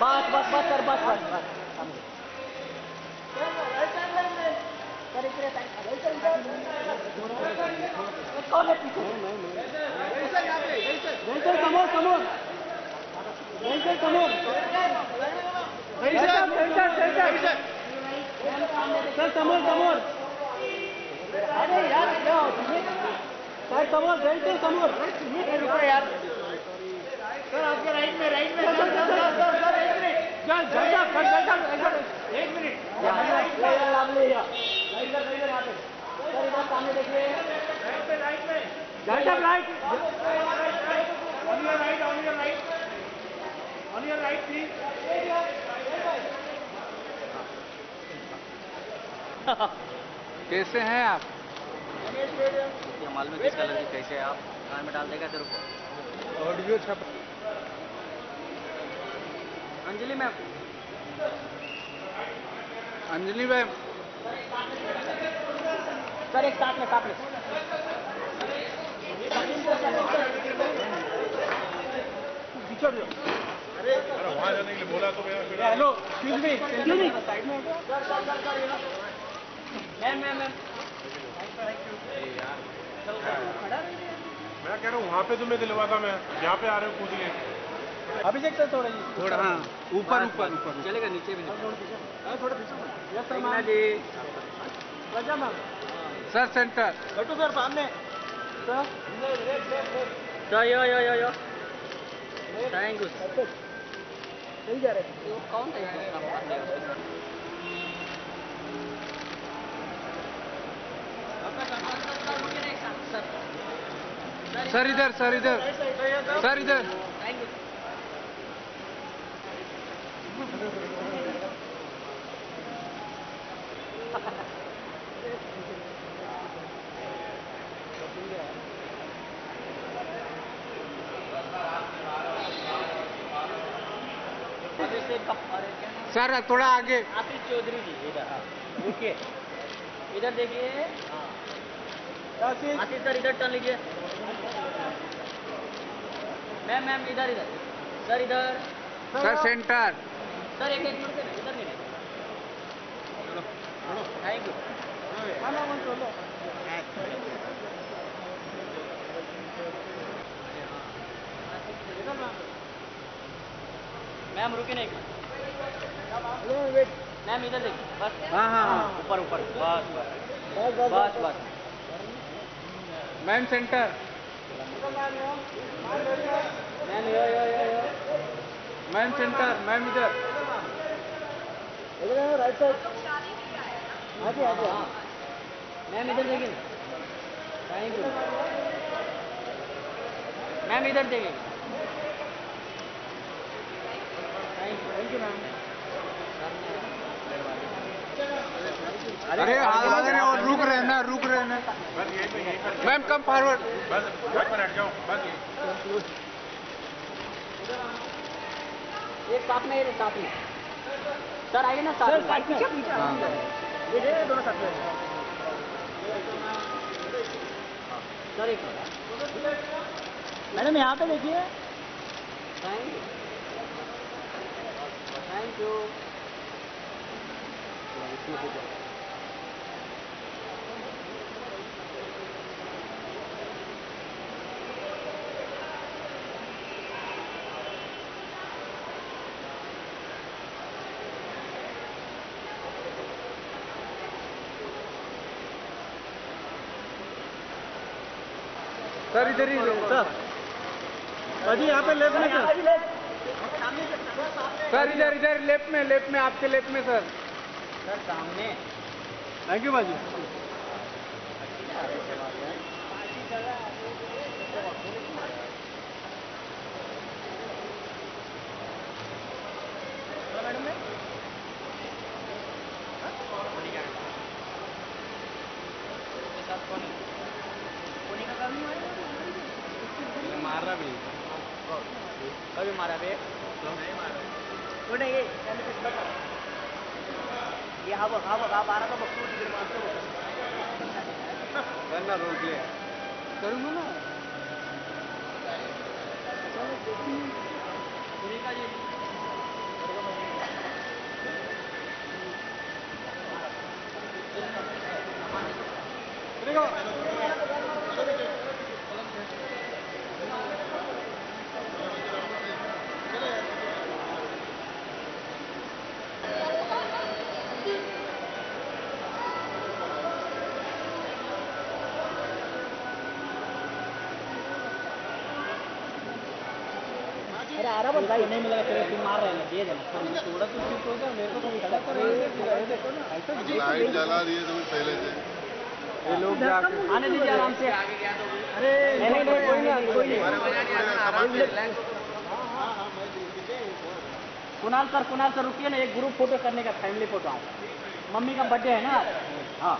बस बस बस सर बस बस बस। कौन है पीछे? सर अरे क्या सर यार। सर आपके राइट में राइट में सर सर सर सर एक मिनट चल सर एक मिनट यहाँ लाभले या जयसर जयसर यहाँ पे सर इधर सामने देखिए राइट में राइट में right on your right on your right on your right please कैसे हैं आप? ये माल में किस कलर की कैसे आप? कान में डाल देगा तेरे को। ऑडियो छप Anjali ma'am. Anjali ma'am. Sir एक साथ में साथ में। वहाँ जाने के लिए बोला तो मैं hello excuse me excuse me side में मैम। मैम मैम मैं कह रहा हूँ वहाँ पे तुम्हें दिलवाता मैं यहाँ पे आ रहे हो कूद के अभिषेक सर थोड़ा जी थोड़ा हाँ ऊपर ऊपर ऊपर चलेगा नीचे भी थोड़ा पीछे yes sir ji. Raja ma'am. Sir centre. Gattu sir सामने। Sir. Sir yo yo yo yo. Thank you सही जा रहे वो कौन सर इधर सर इधर। सर इधर थैंक यू अभिषेक का और एक क्या नाम? सर थोड़ा आगे। आशीष चौधरी जी इधर हाँ। रुकिए। इधर देखिए। हाँ। आशीष। सर इधर टर्न लीजिए। मैम मैम इधर इधर। सर इधर। Sir centre. सर एक एक मिनट इधर नहीं थैंक यू मैम रुके नहीं मैम इधर देखिए। बस। हाँ हाँ हाँ। ऊपर ऊपर। बस बस। बस बस ma'am centre. Ma'am yo yo yo. Ma'am centre. Ma'am इधर। राइट साइड आगे आगे हाँ मैम इधर देखिए थैंक यू मैम इधर देखिए thank you thank you ma'am. अरे आगे और रुक रहे ना रुक रहे ना। बस यही पे यही पे मैम कम फॉरवर्ड बस यहाँ पर हट जाओ बस यही। एक साथ में एक साथ में। सर आइए ना साथ में पीछे पीछे ये दे दोनों साथ में। सर एक मैडम यहाँ पे देखिए। थैंक थैंक यू सर इधर ही सर अजी यहाँ पे लेफ़्ट में सर। सर इधर इधर लेफ़्ट में लेफ़्ट में आपके लेफ़्ट में सर। सर सामने। थैंक यू भाजी। कोनी का काम नहीं। हुआ मार भी कभी मारा बे नहीं मारा वो नाही ये बघा हे बघ हा बघ हा बारा का बघतो तिकडे मारतो बघ करना रोक ले। करूँगा ना? अरे आ रहा बस भाई नहीं मिलेगा चलो तुम मार रहे हैं दे देना। थोड़ा तो ठीक होगा मेरे को तो खड़ा कर देखो लाइट जला दिए तुम पहले से। ये लोग आने दीजिए आराम से। अरे नहीं नहीं कोई नहीं कोई नहीं। कुणाल सर कुणाल सर रुकिए ना एक ग्रुप फ़ोटो करने का फैमिली फ़ोटो आज मम्मी का बर्थडे है ना हाँ।